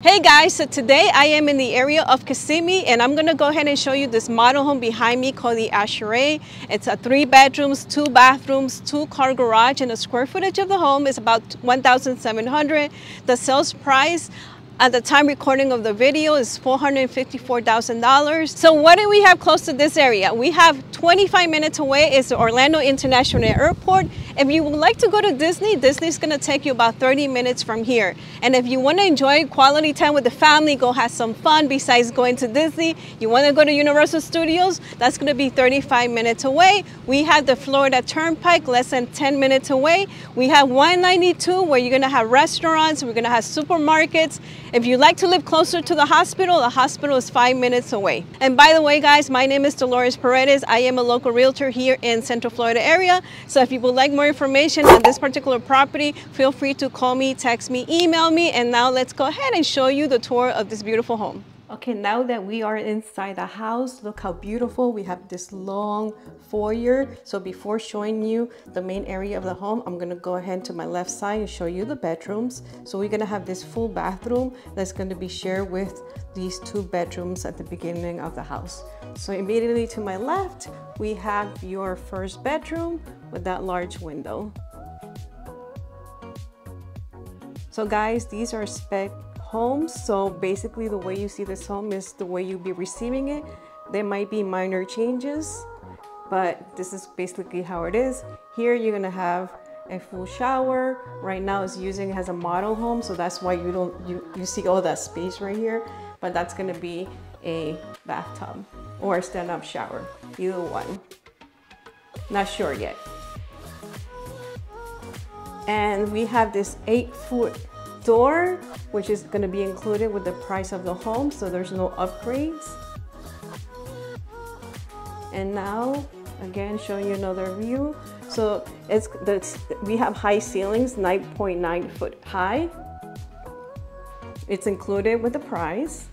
Hey guys, so today I am in the area of Kissimmee and I'm gonna go ahead and show you this model home behind me called the Asheray. It's a three bedrooms, two bathrooms, two car garage and the square footage of the home is about 1,700. The sales price at the time recording of the video is $454,000. So what do we have close to this area? We have 25 minutes away is the Orlando International Airport. If you would like to go to Disney, Disney's gonna take you about 30 minutes from here. And if you wanna enjoy quality time with the family, go have some fun besides going to Disney, you wanna go to Universal Studios, that's gonna be 35 minutes away. We have the Florida Turnpike, less than 10 minutes away. We have 192 where you're gonna have restaurants, we're gonna have supermarkets, if you like to live closer to the hospital, the hospital is five minutes away. And by the way, guys, my name is Dolores Paredes. I am a local realtor here in Central Florida area. So if you would like more information on this particular property, feel free to call me, text me, email me. And now let's go ahead and show you the tour of this beautiful home. Okay, now that we are inside the house, look how beautiful. We have this long foyer. So before showing you the main area of the home, I'm gonna go ahead to my left side and show you the bedrooms. So we're gonna have this full bathroom that's gonna be shared with these two bedrooms at the beginning of the house. So immediately to my left, we have your first bedroom with that large window. So guys, these are spec homes. So basically the way you see this home is the way you'll be receiving it. There might be minor changes, but this is basically how it is. Here you're gonna have a full shower. Right now it's using as a model home, so that's why you don't you, you see all that space right here, but that's gonna be a bathtub or a stand-up shower, either one. Not sure yet. And we have this eight foot door, which is gonna be included with the price of the home, so there's no upgrades. And now, again, showing you another view. So it's the, we have high ceilings, 9.9 .9 foot high. It's included with the price.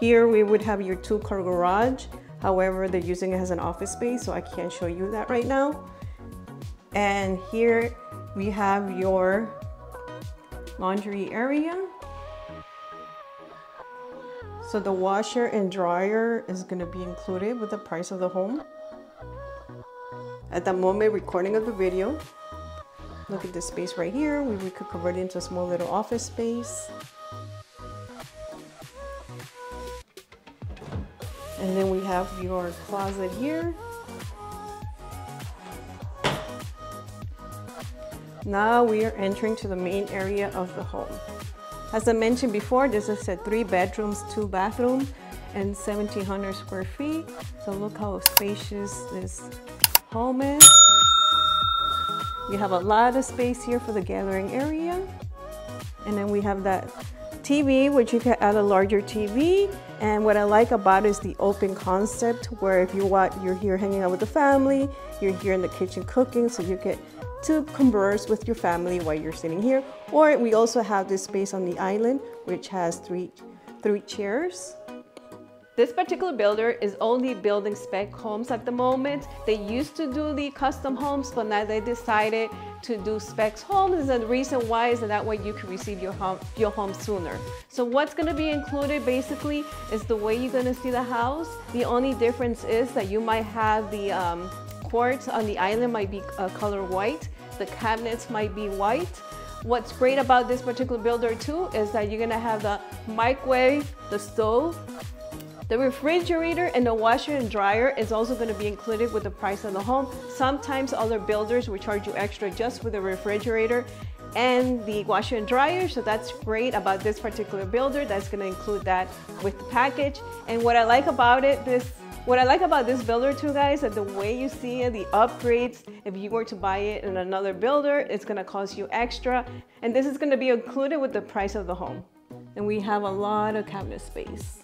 Here we would have your two car garage. However, they're using it as an office space, so I can't show you that right now. And here we have your laundry area. So the washer and dryer is going to be included with the price of the home. At the moment recording of the video, look at this space right here. We, we could convert it into a small little office space. And then we have your closet here. Now we are entering to the main area of the home. As I mentioned before, this is a three bedrooms, two bathroom, and 1700 square feet. So look how spacious this home is. We have a lot of space here for the gathering area. And then we have that TV, which you can add a larger TV. And what I like about it is the open concept where if you want, you're here hanging out with the family, you're here in the kitchen cooking, so you get to converse with your family while you're sitting here. Or we also have this space on the island, which has three, three chairs. This particular builder is only building spec homes at the moment. They used to do the custom homes, but now they decided to do specs homes. And the reason why is that, that way you can receive your home, your home sooner. So what's gonna be included basically is the way you're gonna see the house. The only difference is that you might have the um, quartz on the island might be uh, color white the cabinets might be white. What's great about this particular builder too is that you're gonna have the microwave, the stove, the refrigerator and the washer and dryer is also going to be included with the price of the home. Sometimes other builders will charge you extra just for the refrigerator and the washer and dryer. So that's great about this particular builder. That's going to include that with the package. And what I like about it, this what I like about this builder too, guys, that the way you see it, the upgrades, if you were to buy it in another builder, it's gonna cost you extra. And this is gonna be included with the price of the home. And we have a lot of cabinet space.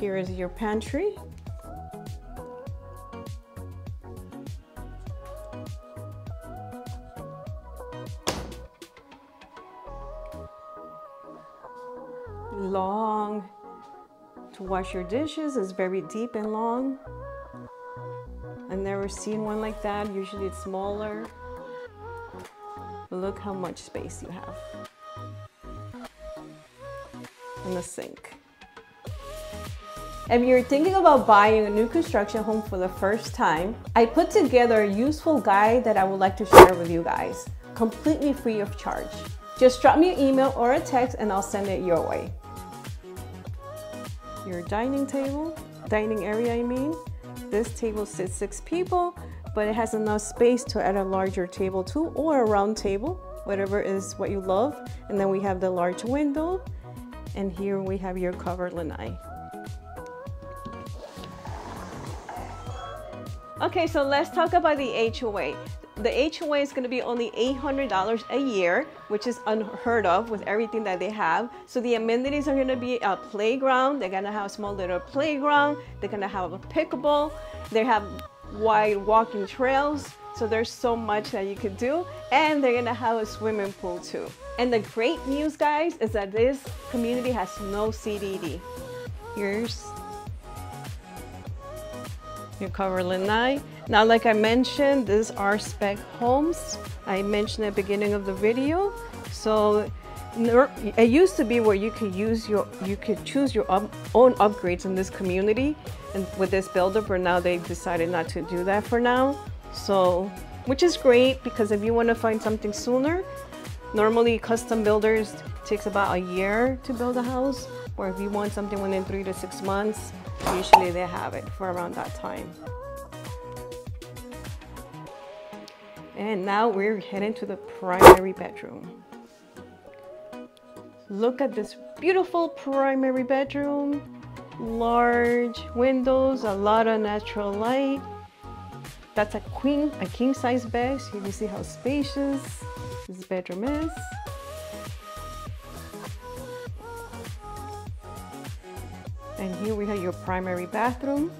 Here is your pantry. long to wash your dishes. is very deep and long. I've never seen one like that. Usually it's smaller. Look how much space you have. And the sink. If you're thinking about buying a new construction home for the first time, I put together a useful guide that I would like to share with you guys, completely free of charge. Just drop me an email or a text and I'll send it your way. Your dining table, dining area I mean. This table sits six people, but it has enough space to add a larger table too, or a round table, whatever is what you love. And then we have the large window, and here we have your covered lanai. Okay, so let's talk about the HOA. The HOA is going to be only $800 a year, which is unheard of with everything that they have. So the amenities are going to be a playground. They're going to have a small little playground. They're going to have a pickleball. They have wide walking trails. So there's so much that you could do. And they're going to have a swimming pool too. And the great news, guys, is that this community has no CDD. Here's your cover lanai. Now, like I mentioned, these are spec homes. I mentioned at the beginning of the video. So it used to be where you could use your, you could choose your up, own upgrades in this community and with this builder, but now they've decided not to do that for now. So, which is great because if you want to find something sooner, normally custom builders takes about a year to build a house, or if you want something within three to six months, Usually they have it for around that time. And now we're heading to the primary bedroom. Look at this beautiful primary bedroom. Large windows, a lot of natural light. That's a queen, a king size bed. So you can see how spacious this bedroom is. And here we have your primary bathroom.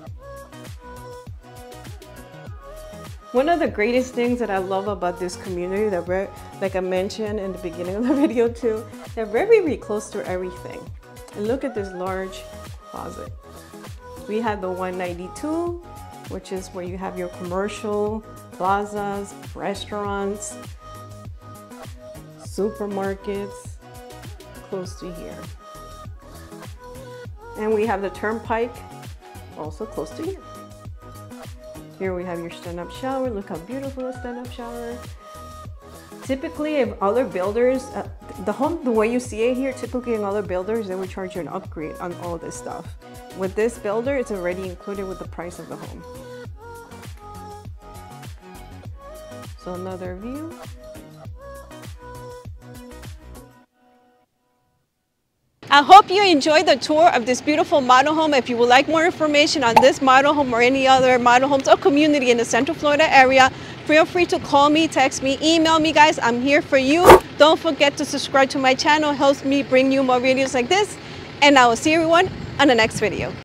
One of the greatest things that I love about this community, that we're, like I mentioned in the beginning of the video too, they're very, very close to everything. And look at this large closet. We have the 192, which is where you have your commercial plazas, restaurants, supermarkets, close to here. And we have the turnpike also close to here. Here we have your stand-up shower. Look how beautiful a stand-up shower. Typically, if other builders, uh, the home, the way you see it here, typically in other builders, they would charge you an upgrade on all this stuff. With this builder, it's already included with the price of the home. So another view. I hope you enjoyed the tour of this beautiful model home. If you would like more information on this model home or any other model homes or community in the Central Florida area, feel free to call me, text me, email me guys. I'm here for you. Don't forget to subscribe to my channel. It helps me bring you more videos like this. And I will see everyone on the next video.